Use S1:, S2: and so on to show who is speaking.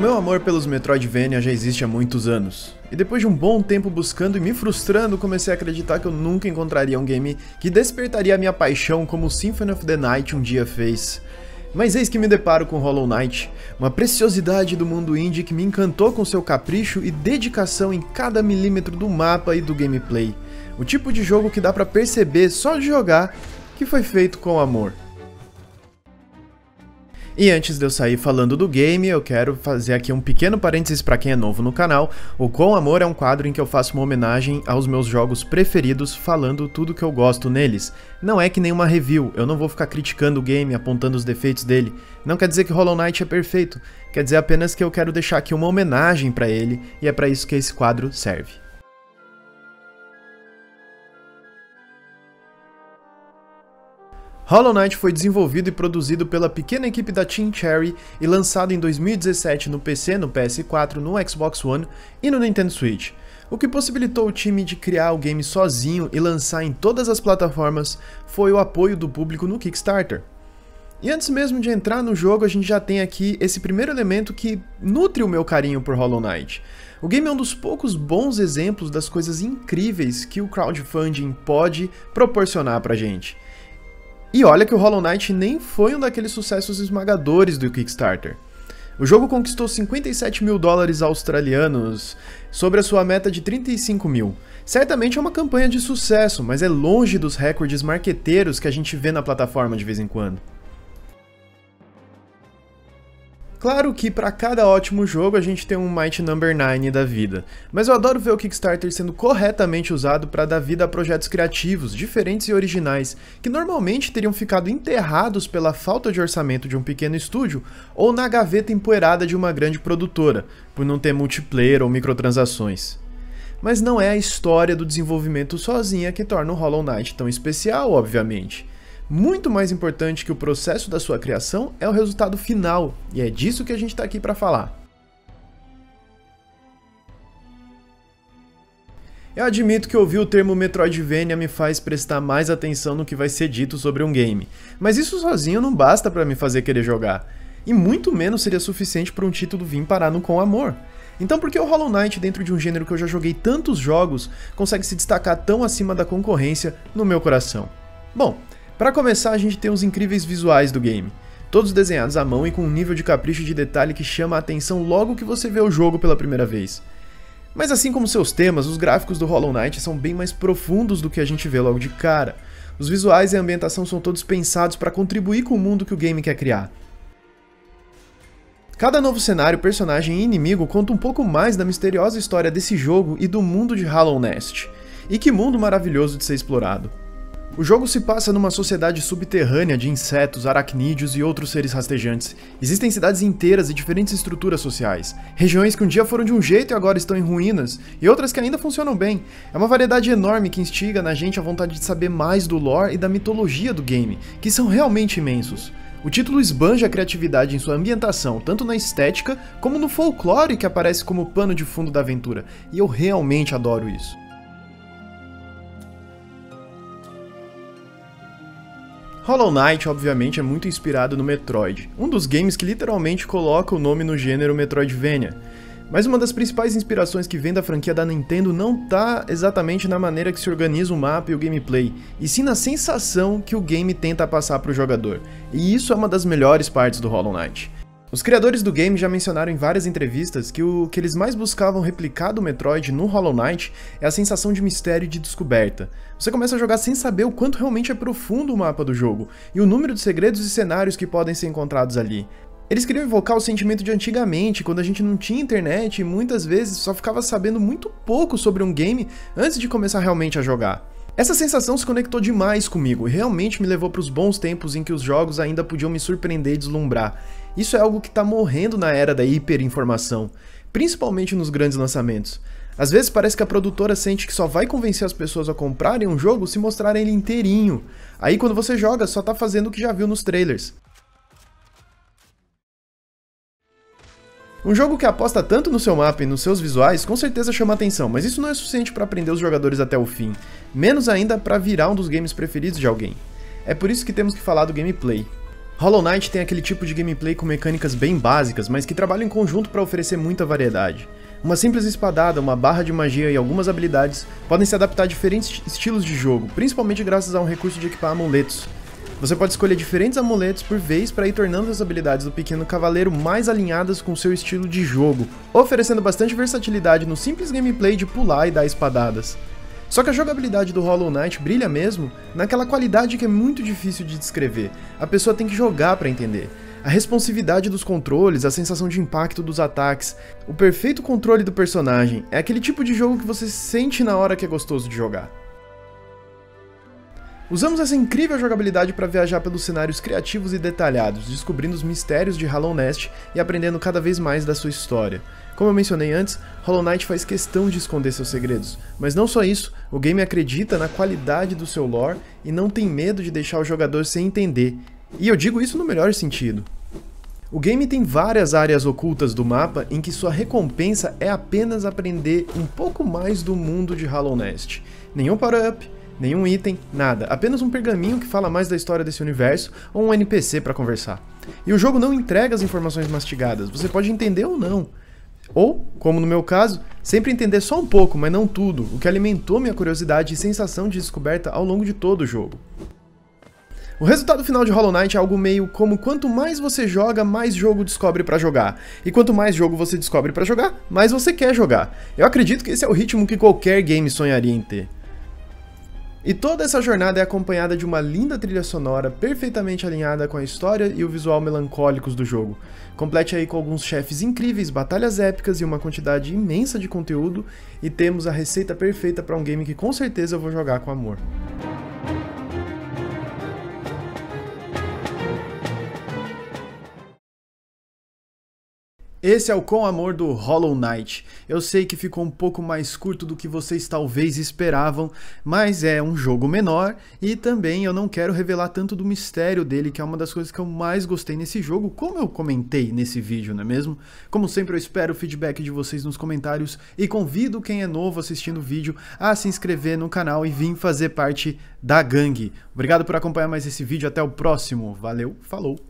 S1: meu amor pelos Metroidvania já existe há muitos anos. E depois de um bom tempo buscando e me frustrando, comecei a acreditar que eu nunca encontraria um game que despertaria a minha paixão como Symphony of the Night um dia fez. Mas eis que me deparo com Hollow Knight, uma preciosidade do mundo indie que me encantou com seu capricho e dedicação em cada milímetro do mapa e do gameplay. O tipo de jogo que dá pra perceber só de jogar que foi feito com amor. E antes de eu sair falando do game, eu quero fazer aqui um pequeno parênteses para quem é novo no canal. O Com Amor é um quadro em que eu faço uma homenagem aos meus jogos preferidos, falando tudo que eu gosto neles. Não é que nem uma review, eu não vou ficar criticando o game, apontando os defeitos dele. Não quer dizer que Hollow Knight é perfeito, quer dizer apenas que eu quero deixar aqui uma homenagem para ele, e é para isso que esse quadro serve. Hollow Knight foi desenvolvido e produzido pela pequena equipe da Team Cherry e lançado em 2017 no PC, no PS4, no Xbox One e no Nintendo Switch, o que possibilitou o time de criar o game sozinho e lançar em todas as plataformas foi o apoio do público no Kickstarter. E antes mesmo de entrar no jogo, a gente já tem aqui esse primeiro elemento que nutre o meu carinho por Hollow Knight. O game é um dos poucos bons exemplos das coisas incríveis que o crowdfunding pode proporcionar pra gente. E olha que o Hollow Knight nem foi um daqueles sucessos esmagadores do Kickstarter. O jogo conquistou 57 mil dólares australianos sobre a sua meta de 35 mil. Certamente é uma campanha de sucesso, mas é longe dos recordes marqueteiros que a gente vê na plataforma de vez em quando. Claro que para cada ótimo jogo a gente tem um Might Number 9 da vida, mas eu adoro ver o Kickstarter sendo corretamente usado para dar vida a projetos criativos, diferentes e originais, que normalmente teriam ficado enterrados pela falta de orçamento de um pequeno estúdio ou na gaveta empoeirada de uma grande produtora, por não ter multiplayer ou microtransações. Mas não é a história do desenvolvimento sozinha que torna o Hollow Knight tão especial, obviamente. Muito mais importante que o processo da sua criação é o resultado final, e é disso que a gente está aqui para falar. Eu admito que ouvir o termo Metroidvania me faz prestar mais atenção no que vai ser dito sobre um game, mas isso sozinho não basta para me fazer querer jogar, e muito menos seria suficiente para um título vir parar no Com Amor. Então por que o Hollow Knight, dentro de um gênero que eu já joguei tantos jogos, consegue se destacar tão acima da concorrência no meu coração? Bom, para começar, a gente tem os incríveis visuais do game. Todos desenhados à mão e com um nível de capricho de detalhe que chama a atenção logo que você vê o jogo pela primeira vez. Mas assim como seus temas, os gráficos do Hollow Knight são bem mais profundos do que a gente vê logo de cara. Os visuais e a ambientação são todos pensados para contribuir com o mundo que o game quer criar. Cada novo cenário, personagem e inimigo conta um pouco mais da misteriosa história desse jogo e do mundo de Hollow Nest. E que mundo maravilhoso de ser explorado. O jogo se passa numa sociedade subterrânea de insetos, aracnídeos e outros seres rastejantes. Existem cidades inteiras e diferentes estruturas sociais. Regiões que um dia foram de um jeito e agora estão em ruínas, e outras que ainda funcionam bem. É uma variedade enorme que instiga na gente a vontade de saber mais do lore e da mitologia do game, que são realmente imensos. O título esbanja a criatividade em sua ambientação, tanto na estética como no folclore que aparece como pano de fundo da aventura, e eu realmente adoro isso. Hollow Knight, obviamente, é muito inspirado no Metroid, um dos games que literalmente coloca o nome no gênero Metroidvania. Mas uma das principais inspirações que vem da franquia da Nintendo não tá exatamente na maneira que se organiza o mapa e o gameplay, e sim na sensação que o game tenta passar para o jogador. E isso é uma das melhores partes do Hollow Knight. Os criadores do game já mencionaram em várias entrevistas que o que eles mais buscavam replicar do Metroid no Hollow Knight é a sensação de mistério e de descoberta. Você começa a jogar sem saber o quanto realmente é profundo o mapa do jogo e o número de segredos e cenários que podem ser encontrados ali. Eles queriam evocar o sentimento de antigamente, quando a gente não tinha internet e muitas vezes só ficava sabendo muito pouco sobre um game antes de começar realmente a jogar. Essa sensação se conectou demais comigo e realmente me levou para os bons tempos em que os jogos ainda podiam me surpreender e deslumbrar. Isso é algo que está morrendo na era da hiperinformação, principalmente nos grandes lançamentos. Às vezes parece que a produtora sente que só vai convencer as pessoas a comprarem um jogo se mostrarem ele inteirinho. Aí quando você joga, só tá fazendo o que já viu nos trailers. Um jogo que aposta tanto no seu mapa e nos seus visuais com certeza chama atenção, mas isso não é suficiente para prender os jogadores até o fim, menos ainda para virar um dos games preferidos de alguém. É por isso que temos que falar do gameplay. Hollow Knight tem aquele tipo de gameplay com mecânicas bem básicas, mas que trabalham em conjunto para oferecer muita variedade. Uma simples espadada, uma barra de magia e algumas habilidades podem se adaptar a diferentes estilos de jogo, principalmente graças a um recurso de equipar amuletos. Você pode escolher diferentes amuletos por vez para ir tornando as habilidades do pequeno cavaleiro mais alinhadas com seu estilo de jogo, oferecendo bastante versatilidade no simples gameplay de pular e dar espadadas. Só que a jogabilidade do Hollow Knight brilha mesmo naquela qualidade que é muito difícil de descrever. A pessoa tem que jogar para entender. A responsividade dos controles, a sensação de impacto dos ataques, o perfeito controle do personagem, é aquele tipo de jogo que você sente na hora que é gostoso de jogar. Usamos essa incrível jogabilidade para viajar pelos cenários criativos e detalhados, descobrindo os mistérios de Hollow Nest e aprendendo cada vez mais da sua história. Como eu mencionei antes, Hollow Knight faz questão de esconder seus segredos, mas não só isso, o game acredita na qualidade do seu lore e não tem medo de deixar o jogador sem entender. E eu digo isso no melhor sentido. O game tem várias áreas ocultas do mapa em que sua recompensa é apenas aprender um pouco mais do mundo de Hollow Nest. Nenhum power-up, nenhum item, nada. Apenas um pergaminho que fala mais da história desse universo ou um NPC para conversar. E o jogo não entrega as informações mastigadas, você pode entender ou não. Ou, como no meu caso, sempre entender só um pouco, mas não tudo, o que alimentou minha curiosidade e sensação de descoberta ao longo de todo o jogo. O resultado final de Hollow Knight é algo meio como quanto mais você joga, mais jogo descobre para jogar. E quanto mais jogo você descobre para jogar, mais você quer jogar. Eu acredito que esse é o ritmo que qualquer game sonharia em ter. E toda essa jornada é acompanhada de uma linda trilha sonora perfeitamente alinhada com a história e o visual melancólicos do jogo. Complete aí com alguns chefes incríveis, batalhas épicas e uma quantidade imensa de conteúdo, e temos a receita perfeita para um game que com certeza eu vou jogar com amor. Esse é o Com Amor do Hollow Knight. Eu sei que ficou um pouco mais curto do que vocês talvez esperavam, mas é um jogo menor e também eu não quero revelar tanto do mistério dele, que é uma das coisas que eu mais gostei nesse jogo, como eu comentei nesse vídeo, não é mesmo? Como sempre, eu espero o feedback de vocês nos comentários e convido quem é novo assistindo o vídeo a se inscrever no canal e vir fazer parte da gangue. Obrigado por acompanhar mais esse vídeo, até o próximo. Valeu, falou!